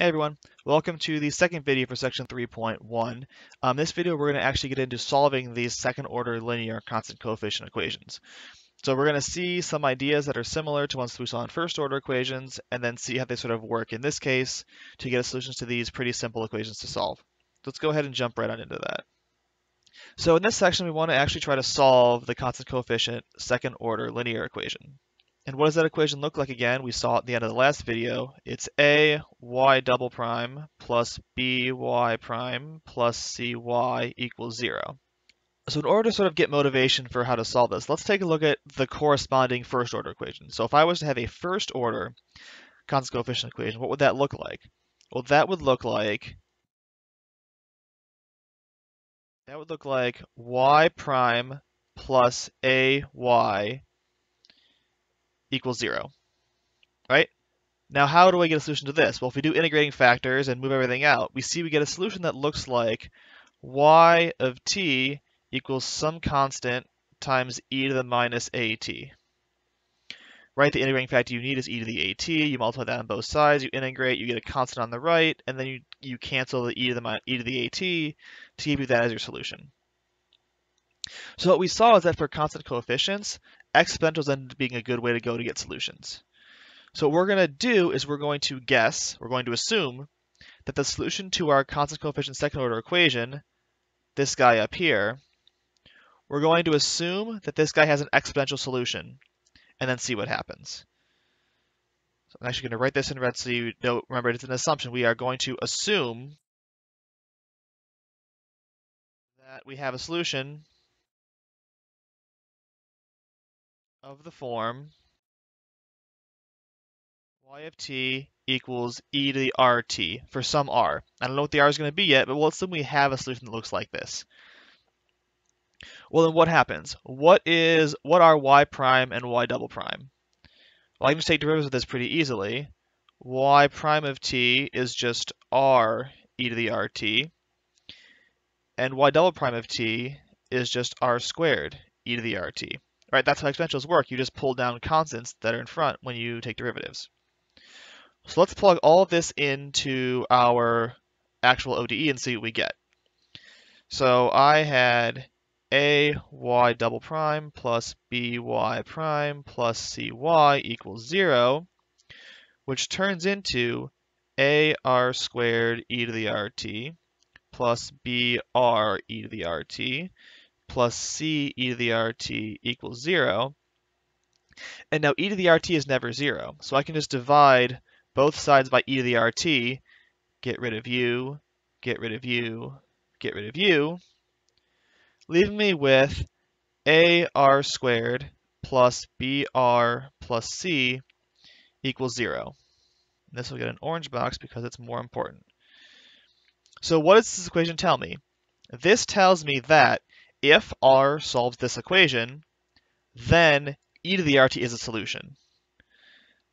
Hey everyone, welcome to the second video for section 3.1. Um, this video we're going to actually get into solving these second order linear constant coefficient equations. So we're going to see some ideas that are similar to ones we saw in first order equations and then see how they sort of work in this case to get solutions to these pretty simple equations to solve. Let's go ahead and jump right on into that. So in this section we want to actually try to solve the constant coefficient second order linear equation. And what does that equation look like again? We saw at the end of the last video. It's a y double prime plus b y prime plus c y equals 0. So in order to sort of get motivation for how to solve this, let's take a look at the corresponding first order equation. So if I was to have a first order constant coefficient equation, what would that look like? Well, that would look like that would look like y prime plus a y equals zero, right? Now, how do I get a solution to this? Well, if we do integrating factors and move everything out, we see we get a solution that looks like y of t equals some constant times e to the minus at. Right, the integrating factor you need is e to the at. You multiply that on both sides, you integrate, you get a constant on the right, and then you, you cancel the e to the, e to the at to give you that as your solution. So what we saw is that for constant coefficients, exponentials ended up being a good way to go to get solutions. So what we're going to do is we're going to guess, we're going to assume that the solution to our constant coefficient second order equation, this guy up here, we're going to assume that this guy has an exponential solution and then see what happens. So I'm actually going to write this in red so you know, remember it's an assumption. We are going to assume that we have a solution of the form y of t equals e to the rt for some r. I don't know what the r is going to be yet, but we'll assume we have a solution that looks like this. Well, then what happens? What is what are y prime and y double prime? Well, I can just take derivatives of this pretty easily. y prime of t is just r e to the rt, and y double prime of t is just r squared e to the rt. Right, that's how exponentials work. You just pull down constants that are in front when you take derivatives. So let's plug all of this into our actual ODE and see what we get. So I had a y double prime plus b y prime plus c y equals 0, which turns into a r squared e to the rt plus b r e to the rt plus c e to the rt equals 0. And now e to the rt is never 0, so I can just divide both sides by e to the rt, get rid of u, get rid of u, get rid of u, leaving me with ar squared plus br plus c equals 0. And this will get an orange box because it's more important. So what does this equation tell me? This tells me that if R solves this equation, then e to the RT is a solution.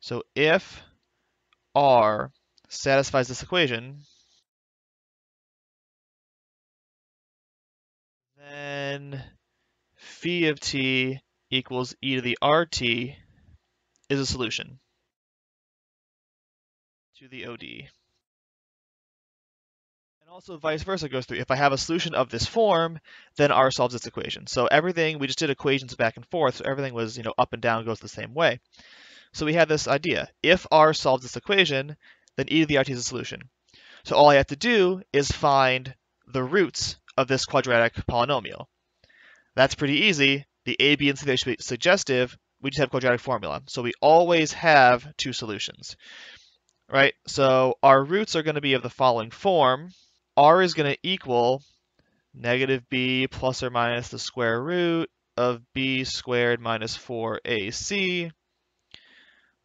So if R satisfies this equation, then phi of t equals e to the RT is a solution to the ODE also vice versa goes through. If I have a solution of this form, then R solves this equation. So everything, we just did equations back and forth, so everything was, you know, up and down goes the same way. So we had this idea. If R solves this equation, then e to the RT is a solution. So all I have to do is find the roots of this quadratic polynomial. That's pretty easy. The A, B, and C, should be suggestive. We just have quadratic formula. So we always have two solutions, right? So our roots are going to be of the following form r is going to equal negative b plus or minus the square root of b squared minus 4ac,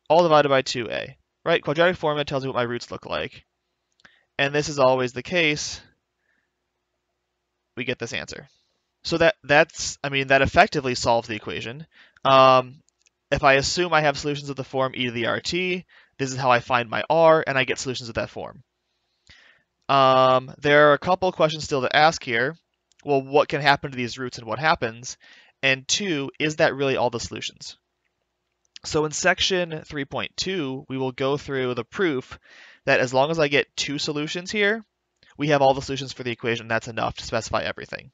all divided by 2a, right? Quadratic formula tells you what my roots look like. And this is always the case. We get this answer. So that that's, I mean, that effectively solves the equation. Um, if I assume I have solutions of the form e to the rt, this is how I find my r, and I get solutions of that form. Um, there are a couple questions still to ask here. Well, what can happen to these roots and what happens? And two, is that really all the solutions? So in section 3.2, we will go through the proof that as long as I get two solutions here, we have all the solutions for the equation. That's enough to specify everything.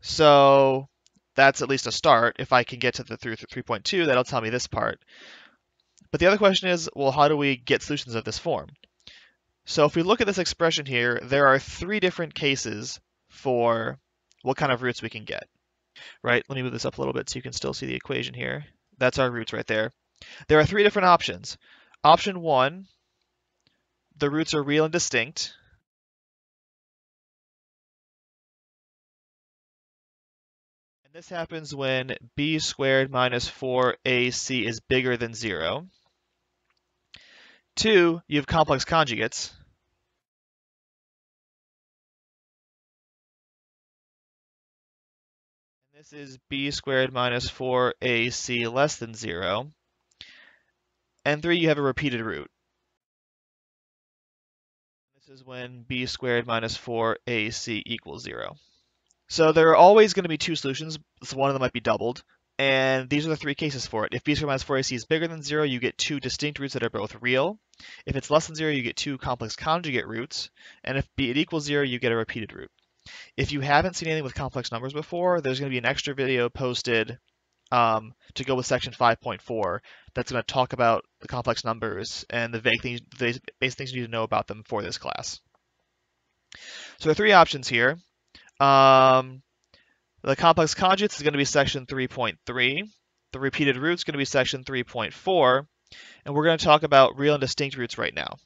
So that's at least a start. If I can get to the through 3.2, that'll tell me this part. But the other question is, well, how do we get solutions of this form? So if we look at this expression here, there are three different cases for what kind of roots we can get. Right, let me move this up a little bit so you can still see the equation here. That's our roots right there. There are three different options. Option one, the roots are real and distinct. And this happens when b squared minus 4ac is bigger than 0. Two, you have complex conjugates. This is b squared minus 4ac less than 0. And three, you have a repeated root. This is when b squared minus 4ac equals 0. So there are always going to be two solutions, so one of them might be doubled, and these are the three cases for it. If b squared minus 4ac is bigger than 0, you get two distinct roots that are both real. If it's less than 0, you get two complex conjugate roots, and if b it equals 0, you get a repeated root. If you haven't seen anything with complex numbers before, there's going to be an extra video posted um, to go with section 5.4 that's going to talk about the complex numbers and the vague things, the basic things you need to know about them for this class. So there are three options here. Um, the complex conjugates is going to be section 3.3. The repeated roots is going to be section 3.4. And we're going to talk about real and distinct roots right now.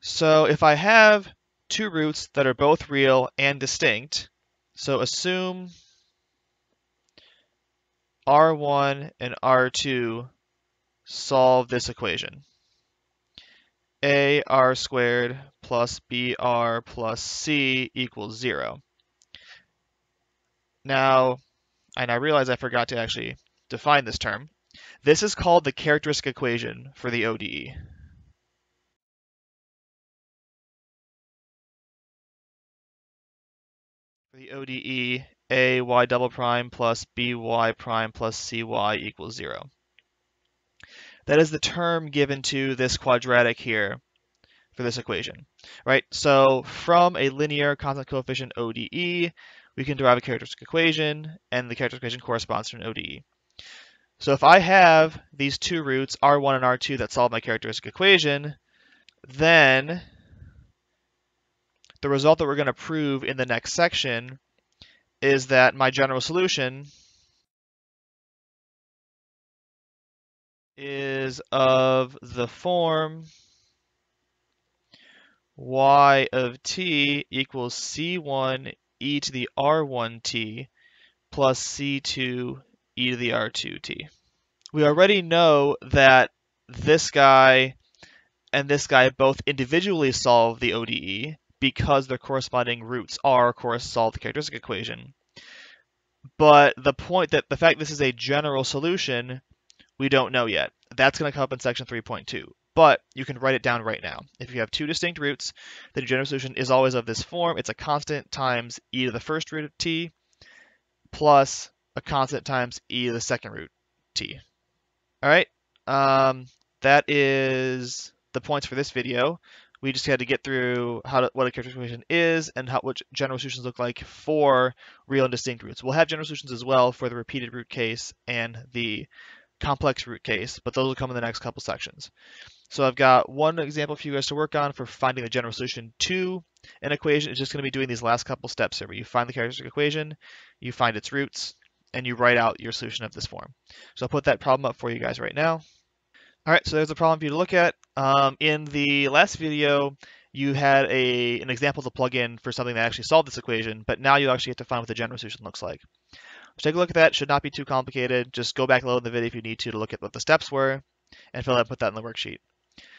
So if I have two roots that are both real and distinct, so assume R1 and R2 solve this equation. A r squared plus br plus c equals 0. Now, and I realize I forgot to actually define this term. This is called the characteristic equation for the ODE. The ODE, a y double prime plus by prime plus cy equals 0. That is the term given to this quadratic here for this equation, right? So from a linear constant coefficient ODE, we can derive a characteristic equation, and the characteristic equation corresponds to an ODE. So if I have these two roots, R1 and R2, that solve my characteristic equation, then the result that we're going to prove in the next section is that my general solution is of the form y of t equals c1 e to the r1t plus c2 e to the r2t. We already know that this guy and this guy both individually solve the ODE because their corresponding roots are, of course, solve the characteristic equation. But the point that the fact this is a general solution, we don't know yet. That's going to come up in section 3.2 but you can write it down right now. If you have two distinct roots, the general solution is always of this form. It's a constant times e to the first root of t plus a constant times e to the second root t. All right, um, that is the points for this video. We just had to get through how to, what a characteristic equation is and how, what general solutions look like for real and distinct roots. We'll have general solutions as well for the repeated root case and the complex root case, but those will come in the next couple sections. So I've got one example for you guys to work on for finding the general solution to an equation. It's just going to be doing these last couple steps here where you find the characteristic equation, you find its roots, and you write out your solution of this form. So I'll put that problem up for you guys right now. All right, so there's a problem for you to look at. Um, in the last video, you had a, an example to plug in for something that actually solved this equation, but now you actually have to find what the general solution looks like. So take a look at that. Should not be too complicated. Just go back and load the video if you need to to look at what the steps were and fill out put that in the worksheet.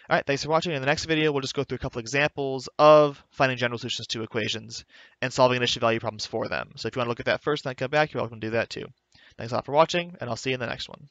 All right, thanks for watching. In the next video, we'll just go through a couple examples of finding general solutions to equations and solving initial value problems for them. So if you want to look at that first and then come back, you're welcome to do that too. Thanks a lot for watching, and I'll see you in the next one.